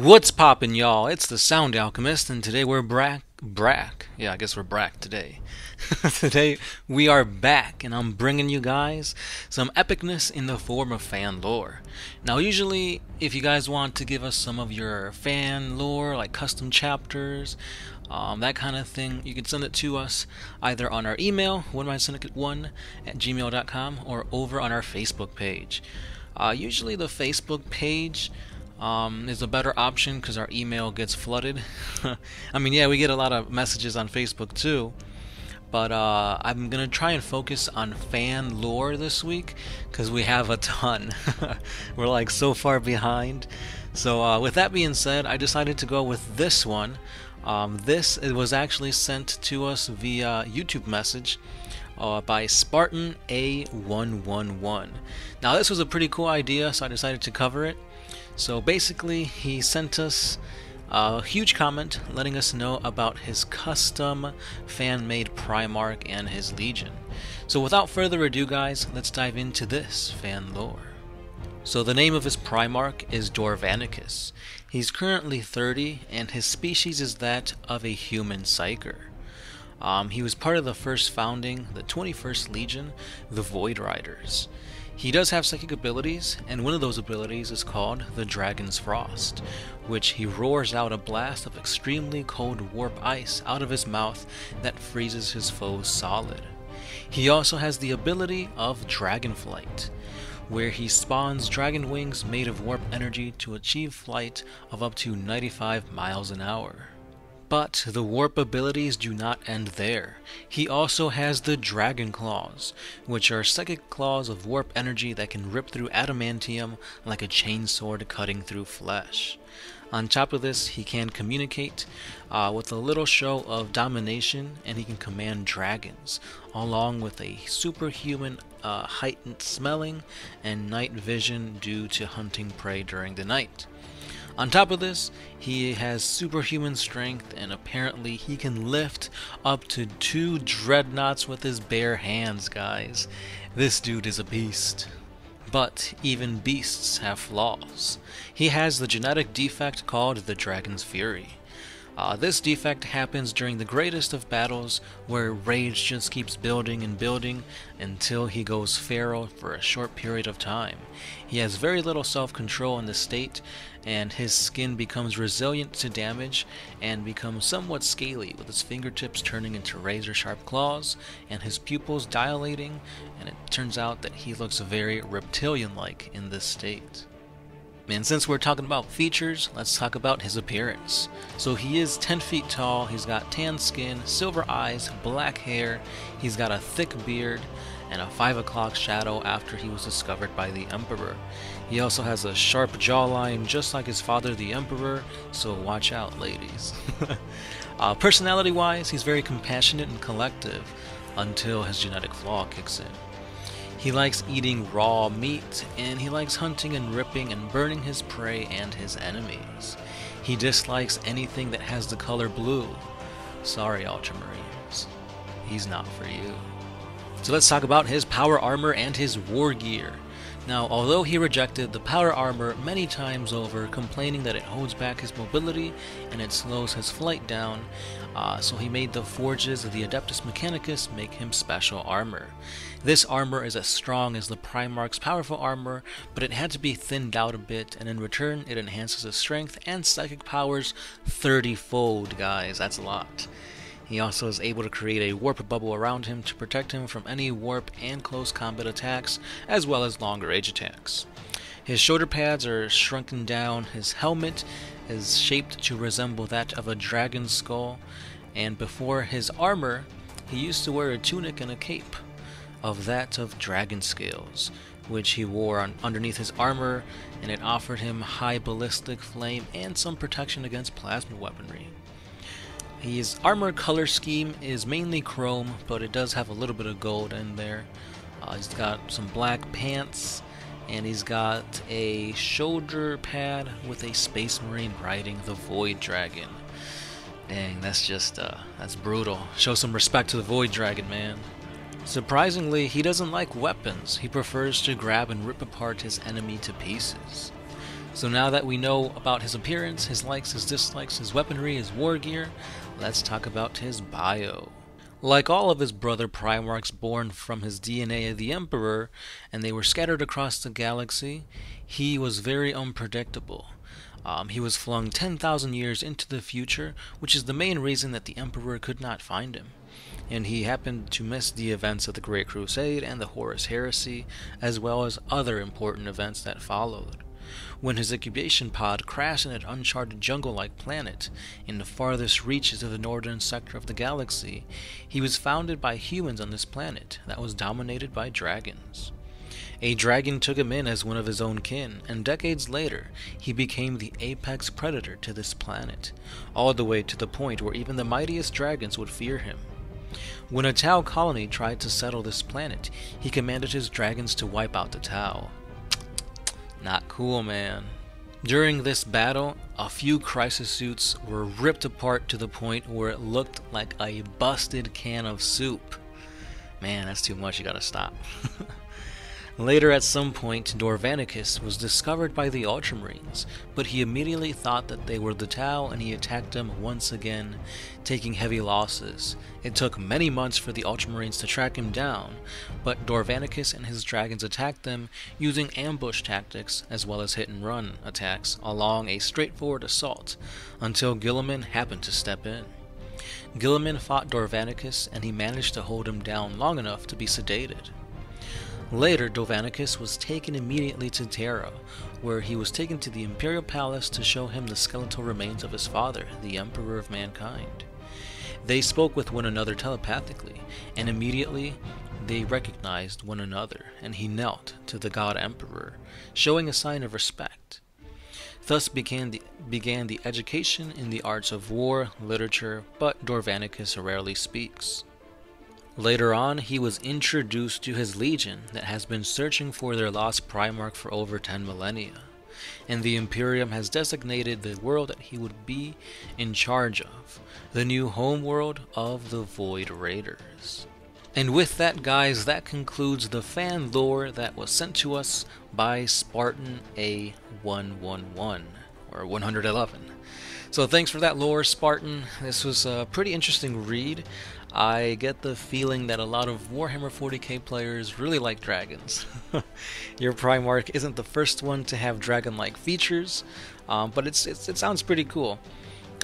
What's poppin', y'all? It's the Sound Alchemist, and today we're brack. Brack. Yeah, I guess we're brack today. today we are back, and I'm bringing you guys some epicness in the form of fan lore. Now, usually, if you guys want to give us some of your fan lore, like custom chapters, um, that kind of thing, you can send it to us either on our email, onemindsyndicate1 at gmail.com, or over on our Facebook page. Uh, usually, the Facebook page um, is a better option because our email gets flooded. I mean, yeah, we get a lot of messages on Facebook too, but uh, I'm gonna try and focus on fan lore this week because we have a ton. We're like so far behind. So uh, with that being said, I decided to go with this one. Um, this it was actually sent to us via YouTube message. Uh, by Spartan A111. Now, this was a pretty cool idea, so I decided to cover it. So basically, he sent us a huge comment letting us know about his custom fan made Primarch and his Legion. So without further ado, guys, let's dive into this fan lore. So the name of his Primarch is Dorvanicus. He's currently 30, and his species is that of a human psyker. Um, he was part of the first founding, the 21st Legion, the Void Riders. He does have psychic abilities, and one of those abilities is called the Dragon's Frost, which he roars out a blast of extremely cold warp ice out of his mouth that freezes his foes solid. He also has the ability of Dragonflight, where he spawns dragon wings made of warp energy to achieve flight of up to 95 miles an hour. But the warp abilities do not end there. He also has the Dragon Claws, which are psychic claws of warp energy that can rip through adamantium like a chainsword cutting through flesh. On top of this, he can communicate uh, with a little show of domination and he can command dragons, along with a superhuman uh, heightened smelling and night vision due to hunting prey during the night. On top of this, he has superhuman strength and apparently he can lift up to two dreadnoughts with his bare hands, guys. This dude is a beast. But even beasts have flaws. He has the genetic defect called the Dragon's Fury. Uh, this defect happens during the greatest of battles, where rage just keeps building and building until he goes feral for a short period of time. He has very little self-control in this state, and his skin becomes resilient to damage and becomes somewhat scaly, with his fingertips turning into razor-sharp claws, and his pupils dilating, and it turns out that he looks very reptilian-like in this state. And since we're talking about features, let's talk about his appearance. So he is 10 feet tall, he's got tan skin, silver eyes, black hair, he's got a thick beard, and a 5 o'clock shadow after he was discovered by the Emperor. He also has a sharp jawline just like his father the Emperor, so watch out ladies. uh, personality wise, he's very compassionate and collective until his genetic flaw kicks in. He likes eating raw meat, and he likes hunting and ripping and burning his prey and his enemies. He dislikes anything that has the color blue. Sorry, Ultramarines. He's not for you. So let's talk about his power armor and his war gear. Now, although he rejected the power armor many times over, complaining that it holds back his mobility and it slows his flight down, uh, so he made the forges of the Adeptus Mechanicus make him special armor. This armor is as strong as the Primarch's powerful armor, but it had to be thinned out a bit, and in return it enhances his strength and psychic powers 30 fold, guys, that's a lot. He also is able to create a warp bubble around him to protect him from any warp and close combat attacks, as well as longer range attacks. His shoulder pads are shrunken down, his helmet is shaped to resemble that of a dragon's skull, and before his armor, he used to wear a tunic and a cape of that of dragon scales, which he wore on, underneath his armor, and it offered him high ballistic flame and some protection against plasma weaponry. His armor color scheme is mainly chrome, but it does have a little bit of gold in there. Uh, he's got some black pants, and he's got a shoulder pad with a space marine riding the Void Dragon. Dang, that's just, uh, that's brutal. Show some respect to the Void Dragon, man. Surprisingly, he doesn't like weapons. He prefers to grab and rip apart his enemy to pieces. So now that we know about his appearance, his likes, his dislikes, his weaponry, his war gear, let's talk about his bio. Like all of his brother Primarchs born from his DNA of the Emperor, and they were scattered across the galaxy, he was very unpredictable. Um, he was flung 10,000 years into the future, which is the main reason that the Emperor could not find him. And he happened to miss the events of the Great Crusade and the Horus Heresy, as well as other important events that followed when his incubation pod crashed in an uncharted jungle-like planet in the farthest reaches of the northern sector of the galaxy, he was founded by humans on this planet that was dominated by dragons. A dragon took him in as one of his own kin, and decades later, he became the apex predator to this planet, all the way to the point where even the mightiest dragons would fear him. When a Tau colony tried to settle this planet, he commanded his dragons to wipe out the Tau. Not cool, man. During this battle, a few crisis suits were ripped apart to the point where it looked like a busted can of soup. Man, that's too much, you gotta stop. Later, at some point, Dorvanicus was discovered by the Ultramarines, but he immediately thought that they were the Tau and he attacked them once again, taking heavy losses. It took many months for the Ultramarines to track him down, but Dorvanicus and his dragons attacked them using ambush tactics as well as hit and run attacks along a straightforward assault, until Guilliman happened to step in. Guilliman fought Dorvanicus and he managed to hold him down long enough to be sedated. Later, Dorvanicus was taken immediately to Terra, where he was taken to the Imperial Palace to show him the skeletal remains of his father, the Emperor of Mankind. They spoke with one another telepathically, and immediately they recognized one another, and he knelt to the God Emperor, showing a sign of respect. Thus began the, began the education in the arts of war, literature, but Dorvanicus rarely speaks. Later on, he was introduced to his legion that has been searching for their lost Primarch for over 10 millennia, and the Imperium has designated the world that he would be in charge of, the new homeworld of the Void Raiders. And with that, guys, that concludes the fan lore that was sent to us by Spartan A111, or 111. So thanks for that lore, Spartan. This was a pretty interesting read. I get the feeling that a lot of Warhammer 40k players really like dragons. Your Primarch isn't the first one to have dragon-like features, um, but it's, it's, it sounds pretty cool.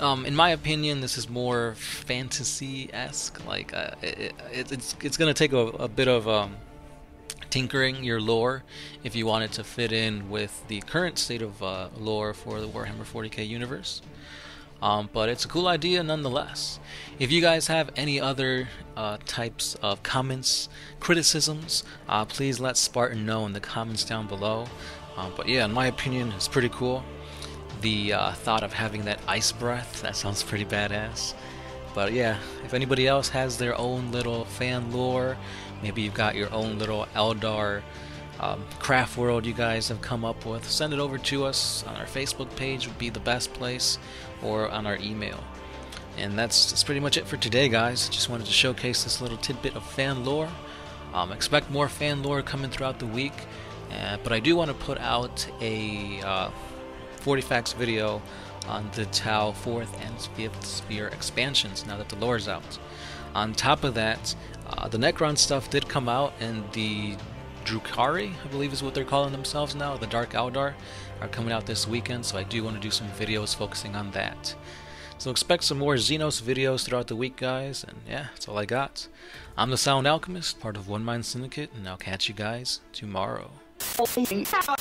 Um, in my opinion, this is more fantasy-esque. Like uh, it, it, it's it's gonna take a, a bit of um, tinkering your lore if you want it to fit in with the current state of uh, lore for the Warhammer 40k universe. Um, but it's a cool idea nonetheless. If you guys have any other uh, types of comments, criticisms, uh, please let Spartan know in the comments down below. Um, but yeah, in my opinion, it's pretty cool. The uh, thought of having that ice breath, that sounds pretty badass. But yeah, if anybody else has their own little fan lore, maybe you've got your own little Eldar um, craft world you guys have come up with, send it over to us on our Facebook page would be the best place, or on our email. And that's, that's pretty much it for today, guys. Just wanted to showcase this little tidbit of fan lore. Um, expect more fan lore coming throughout the week, uh, but I do want to put out a uh, 40 facts video on the Tau 4th and 5th Sphere expansions now that the lore is out. On top of that, uh, the Necron stuff did come out, and the Drukhari, I believe is what they're calling themselves now, the Dark Eldar, are coming out this weekend, so I do want to do some videos focusing on that. So expect some more Xenos videos throughout the week, guys, and yeah, that's all I got. I'm the Sound Alchemist, part of One Mind Syndicate, and I'll catch you guys tomorrow.